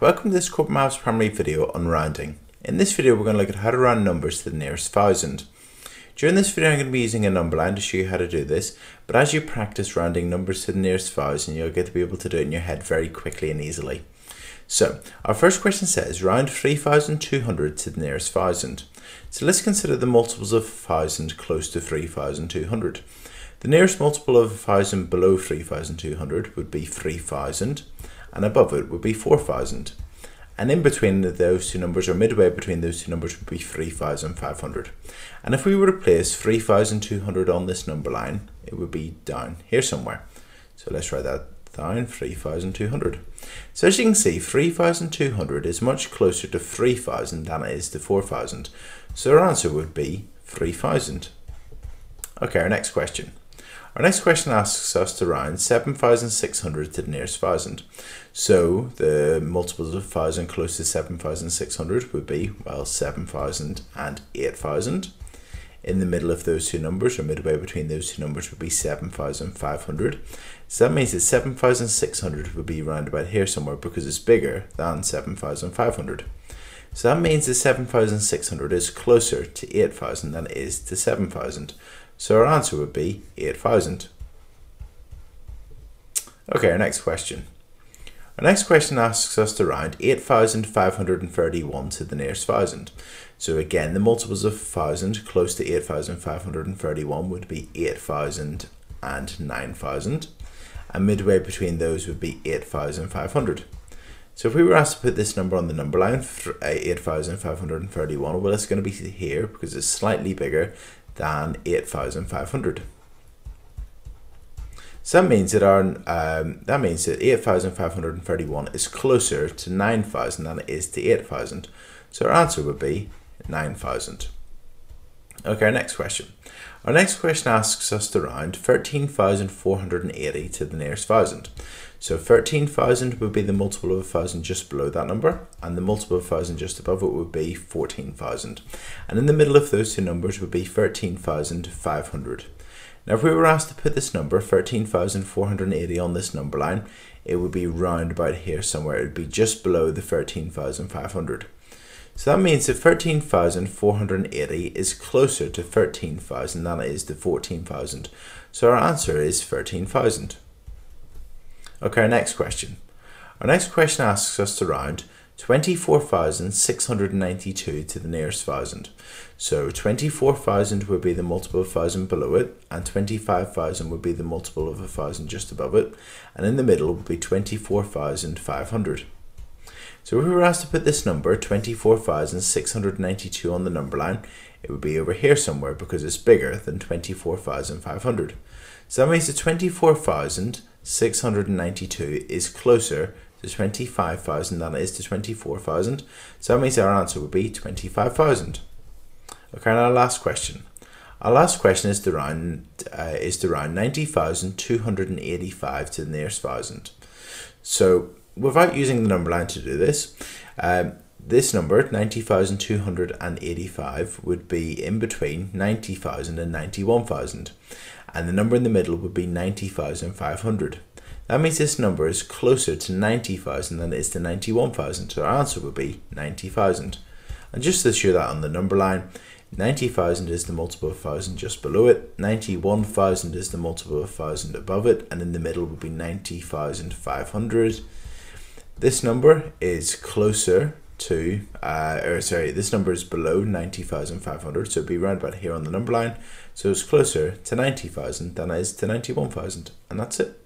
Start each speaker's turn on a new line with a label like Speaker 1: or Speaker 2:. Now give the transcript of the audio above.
Speaker 1: welcome to this Corbettmaths Primary video on rounding. In this video we're going to look at how to round numbers to the nearest thousand. During this video I'm going to be using a number line to show you how to do this, but as you practice rounding numbers to the nearest thousand you'll get to be able to do it in your head very quickly and easily. So, our first question says round 3200 to the nearest thousand. So let's consider the multiples of 1000 close to 3200. The nearest multiple of 1000 below 3200 would be 3000 and above it would be 4000. And in between those two numbers, or midway between those two numbers, would be 3500. And if we were to place 3200 on this number line, it would be down here somewhere. So let's write that down, 3200. So as you can see, 3200 is much closer to 3000 than it is to 4000. So our answer would be 3000. Okay, our next question. Our next question asks us to round 7,600 to the nearest thousand. So the multiples of 1,000 close to 7,600 would be, well, 7,000 and 8,000. In the middle of those two numbers, or midway between those two numbers, would be 7,500. So that means that 7,600 would be round about here somewhere because it's bigger than 7,500. So that means that 7,600 is closer to 8,000 than it is to 7,000. So our answer would be 8,000. Okay, our next question. Our next question asks us to round 8,531 to the nearest thousand. So again, the multiples of 1,000 close to 8,531 would be 8,000 and 9,000. And midway between those would be 8,500. So if we were asked to put this number on the number line, uh, 8,531, well, it's going to be here because it's slightly bigger than 8,500. So that means that our um, that means that 8,531 is closer to 9,000 than it is to 8,000. So our answer would be 9,000. Okay, our next question. Our next question asks us to round 13,480 to the nearest thousand. So 13,000 would be the multiple of a 1,000 just below that number, and the multiple of a 1,000 just above it would be 14,000. And in the middle of those two numbers would be 13,500. Now if we were asked to put this number, 13,480 on this number line, it would be round about here somewhere. It would be just below the 13,500. So that means that 13,480 is closer to 13,000 than it is to 14,000. So our answer is 13,000. Okay, our next question. Our next question asks us to round 24,692 to the nearest thousand. So 24,000 would be the multiple of 1,000 below it, and 25,000 would be the multiple of 1,000 just above it, and in the middle would be 24,500. So if we were asked to put this number, 24,692 on the number line, it would be over here somewhere because it's bigger than 24,500. So that means that 24,692 is closer to 25,000 than it is to 24,000. So that means our answer would be 25,000. Okay, now our last question. Our last question is to round, uh, is to round 90,285 to the nearest thousand. So without using the number line to do this, um, this number, 90,285, would be in between 90,000 and 91,000 and the number in the middle would be 90,500. That means this number is closer to 90,000 than it is to 91,000, so our answer would be 90,000. And just to show that on the number line, 90,000 is the multiple of 1,000 just below it, 91,000 is the multiple of 1,000 above it, and in the middle would be 90,500. This number is closer to, uh, or sorry, this number is below 90,500, so it'd be around about here on the number line. So it's closer to 90,000 than it is to 91,000, and that's it.